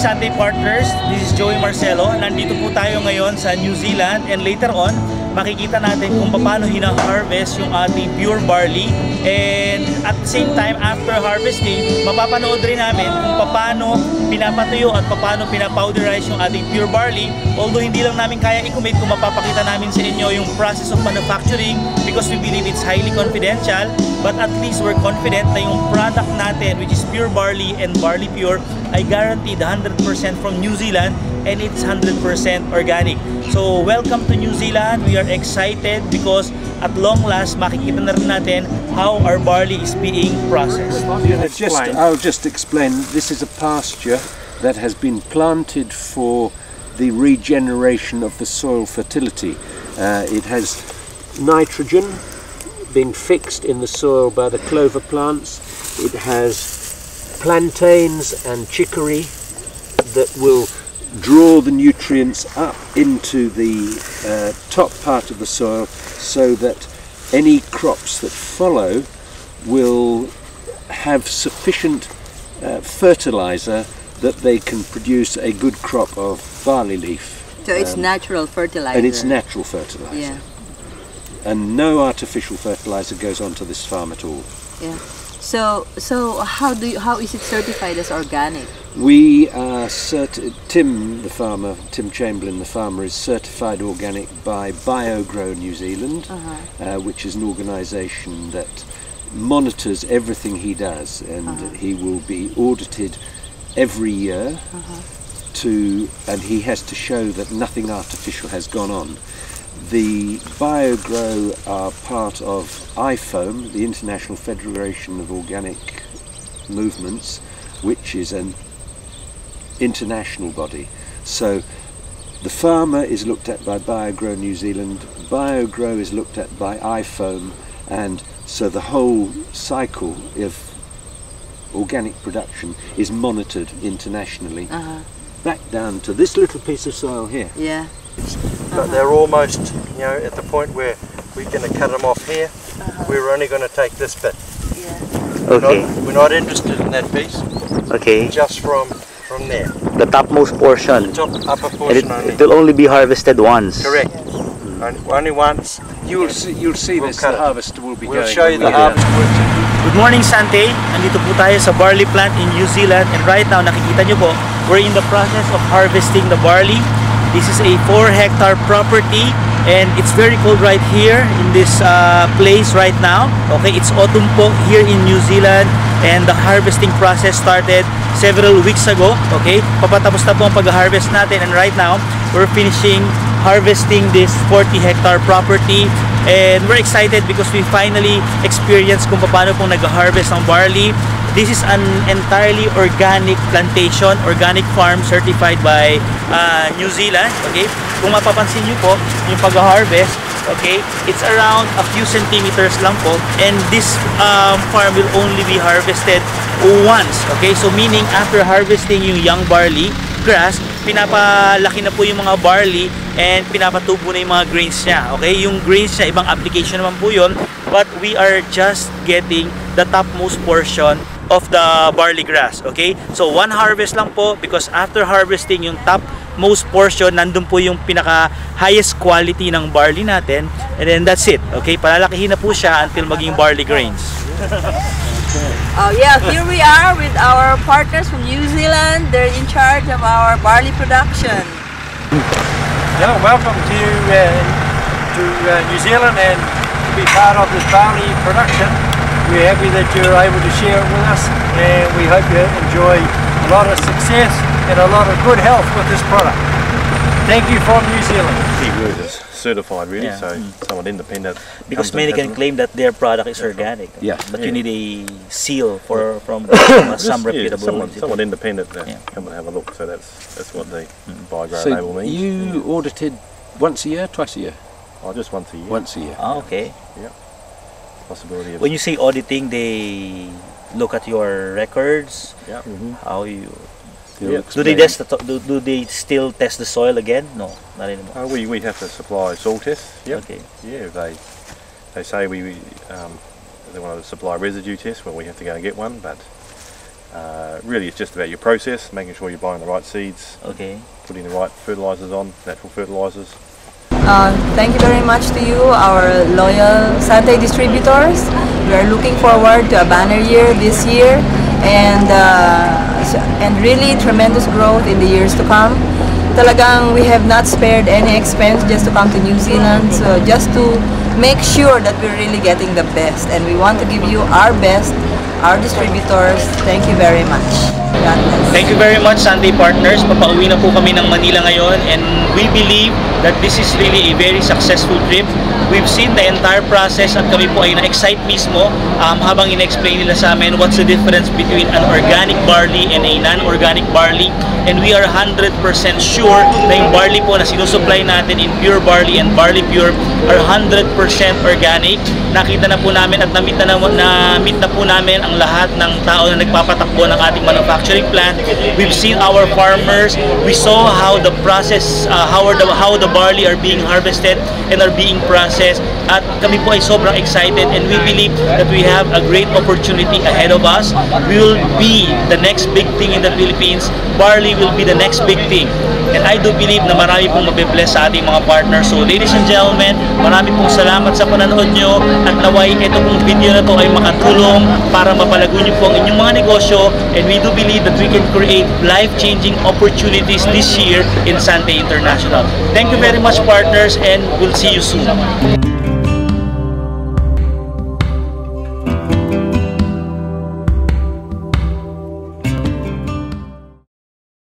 Sunday Partners. This is Joey Marcelo. Nandito po tayo ngayon sa New Zealand and later on, makikita natin kung paano hina-harvest yung ating pure barley and at the same time after harvesting mapapanood rin namin kung paano pinapatuyo at paano pinapowderize yung ating pure barley although hindi lang namin kaya i-commit kung mapapakita namin sa inyo yung process of manufacturing because we believe it's highly confidential but at least we're confident na yung product natin which is pure barley and barley pure ay guaranteed 100% from New Zealand and it's 100% organic. So welcome to New Zealand. We are excited because at long last makikita na rin natin how our barley is being processed. Just, I'll just explain. This is a pasture that has been planted for the regeneration of the soil fertility. Uh, it has nitrogen being fixed in the soil by the clover plants. It has plantains and chicory that will draw the nutrients up into the uh, top part of the soil so that any crops that follow will have sufficient uh, fertilizer that they can produce a good crop of barley leaf. So it's Um, natural fertilizer. And it's natural fertilizer. Yeah, And no artificial fertilizer goes onto this farm at all. yeah. So so how do you, how is it certified as organic? We are certi- Tim, the farmer, Tim Chamberlain, the farmer, is certified organic by BioGrow New Zealand, Uh-huh. uh, which is an organisation that monitors everything he does, and Uh-huh. he will be audited every year Uh-huh. to, and he has to show that nothing artificial has gone on. The BioGrow are part of IFOAM, the International Federation of Organic Movements, which is an international body. So the farmer is looked at by BioGrow New Zealand, BioGrow is looked at by IFOAM, and so the whole cycle of organic production is monitored internationally, Uh-huh. back down to this little piece of soil here. Yeah. but they're almost, you know, at the point where we're going to cut them off here. We're only going to take this bit. Yeah. We're Okay, Not, we're not interested in that piece, okay. just from from there. The topmost portion. Top upper And it, portion only. it will only be harvested once. Correct. Only, only once. You'll see, you'll see We'll this, cut the it. harvester will be We'll going. show you the harvest. Good morning, Sante. Nandito po tayo sa barley plant in New Zealand and right now nakikita nyo po, we're in the process of harvesting the barley. This is a 4 hectare property and it's very cold right here in this uh, place right now. Okay, it's autumn po here in New Zealand and the harvesting process started several weeks ago. Okay, papatapos na po ang pag-harvest natin and right now we're finishing harvesting this 40 hectare property and we're excited because we finally experienced kung paano pong nag-harvest ng barley. This is an entirely organic plantation, organic farm certified by uh, New Zealand. Okay? Kung mapapansin niyo po, yung pag-harvest, okay, it's around a few centimeters lang po and this um, farm will only be harvested once. Okay? So meaning after harvesting yung young barley, grass, pinapalaki na po yung mga barley and pinapatubo na yung mga grains niya. Okay? Yung grains niya, ibang application naman po yun. But we are just getting the topmost portion of the barley grass. Okay? So, one harvest lang po because after harvesting yung top most portion, nandun po yung pinaka highest quality ng barley natin. And then that's it. Okay? Palalakihin na po siya until maging barley grains. Oh yeah, here we are with our partners from New Zealand. They're in charge of our barley production. Yeah, welcome to uh, to uh, New Zealand and to be part of this barley production. We're happy that you're able to share it with us, and we hope you enjoy a lot of success and a lot of good health with this product. Thank you from New Zealand. key word is certified really, Yeah. so someone independent. Because many can claim that their product is organic. Yeah. But you need a seal for from Just, some yeah, reputable someone, someone independent to Yeah. come and have a look. So that's that's what the BioGrow So label means. you audited once a year, twice a year? oh, just once a year. Once a year. Ah, okay. possibility of When you say auditing, they look at your records, yeah. how you You'll Yeah. do they test the, do, do they still test the soil again? No, not anymore. Uh, we we have to supply soil tests. Yep. Okay. Yeah, they they say we um, they want to supply residue tests, well, we have to go and get one. But Uh, really, it's just about your process, making sure you're buying the right seeds, Okay. putting the right fertilizers on, natural fertilizers. Uh, thank you very much to you, our loyal Sante distributors. We are looking forward to a banner year this year and uh, and really tremendous growth in the years to come. Talagang we have not spared any expense just to come to New Zealand. So just to make sure that we're really getting the best and we want to give you our best, our distributors. Thank you very much. Thank you very much, Sunday Partners. Papauwi na po kami ng Manila ngayon and we believe that this is really a very successful trip. We've seen the entire process at kami po ay na-excite mismo um, habang in-explain nila sa amin what's the difference between an organic barley and a non-organic barley. And we are 100% sure na yung barley po na sinusupply natin in Pure Barley and Barley Pure are 100% organic. Nakita na po namin at na-meet na, na, meet na po namin ang lahat ng tao na nagpapatakbo ng ating manufacturing plant. We've seen our farmers. We saw how the process, uh, how, the, how the barley are being harvested and are being processed. At kami po ay sobrang excited and we believe that we have a great opportunity ahead of us. We will be the next big thing in the Philippines. Barley will be the next big thing. And I do believe na marami pong mabibless sa ating mga partners. So ladies and gentlemen, marami pong salamat sa pananood nyo at naway ito pong video na to ay makatulong para mapalago nyo po ang inyong mga negosyo and we do believe that we can create life-changing opportunities this year in Sante International. Thank you very much partners and we'll see you soon.